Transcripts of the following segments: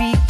speak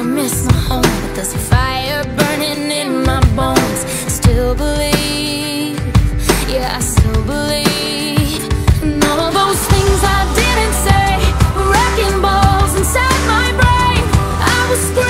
I miss my home. But there's a fire burning in my bones. Still believe, yeah, I still believe. And all those things I didn't say, wrecking balls inside my brain. I scream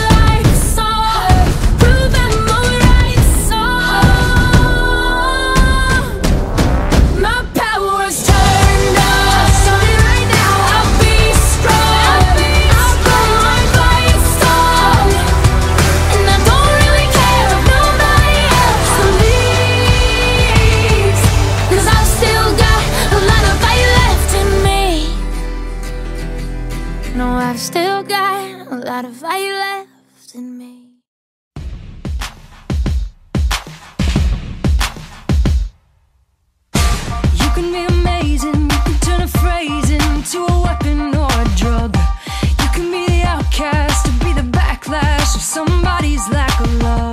in me. You can be amazing, you can turn a phrase into a weapon or a drug. You can be the outcast, or be the backlash of somebody's lack of love.